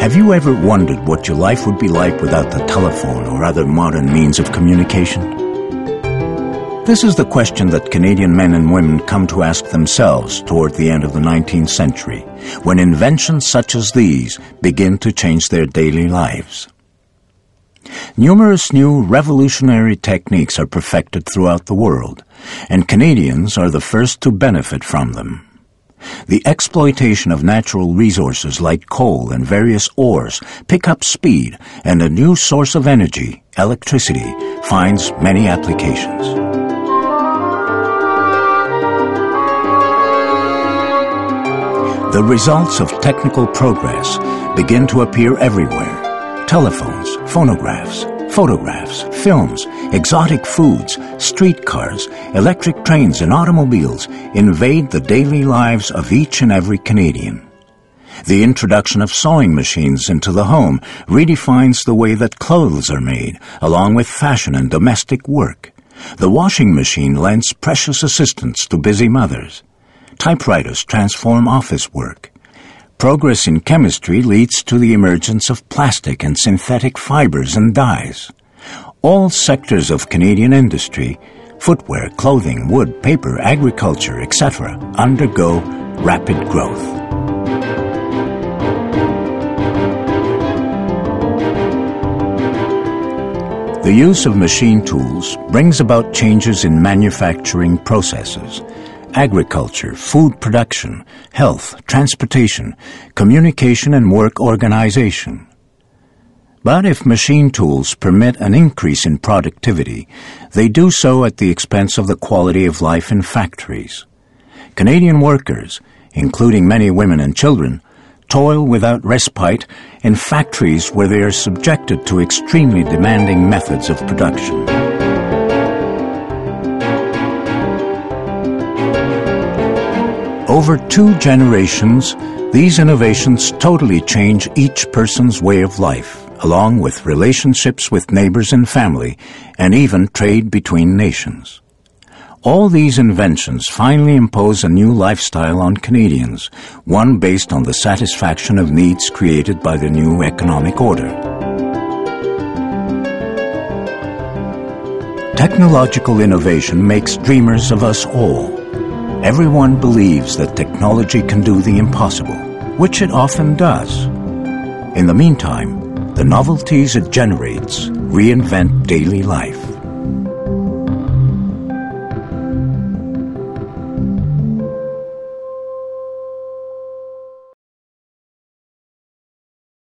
Have you ever wondered what your life would be like without the telephone or other modern means of communication? This is the question that Canadian men and women come to ask themselves toward the end of the 19th century, when inventions such as these begin to change their daily lives. Numerous new revolutionary techniques are perfected throughout the world, and Canadians are the first to benefit from them. The exploitation of natural resources like coal and various ores pick up speed, and a new source of energy, electricity, finds many applications. The results of technical progress begin to appear everywhere. Telephones, phonographs, photographs, films, exotic foods, streetcars, electric trains and automobiles invade the daily lives of each and every Canadian. The introduction of sewing machines into the home redefines the way that clothes are made, along with fashion and domestic work. The washing machine lends precious assistance to busy mothers. Typewriters transform office work. Progress in chemistry leads to the emergence of plastic and synthetic fibers and dyes. All sectors of Canadian industry, footwear, clothing, wood, paper, agriculture, etc., undergo rapid growth. The use of machine tools brings about changes in manufacturing processes agriculture, food production, health, transportation, communication and work organization. But if machine tools permit an increase in productivity, they do so at the expense of the quality of life in factories. Canadian workers, including many women and children, toil without respite in factories where they are subjected to extremely demanding methods of production. Over two generations, these innovations totally change each person's way of life, along with relationships with neighbors and family, and even trade between nations. All these inventions finally impose a new lifestyle on Canadians, one based on the satisfaction of needs created by the new economic order. Technological innovation makes dreamers of us all. Everyone believes that technology can do the impossible, which it often does. In the meantime, the novelties it generates reinvent daily life.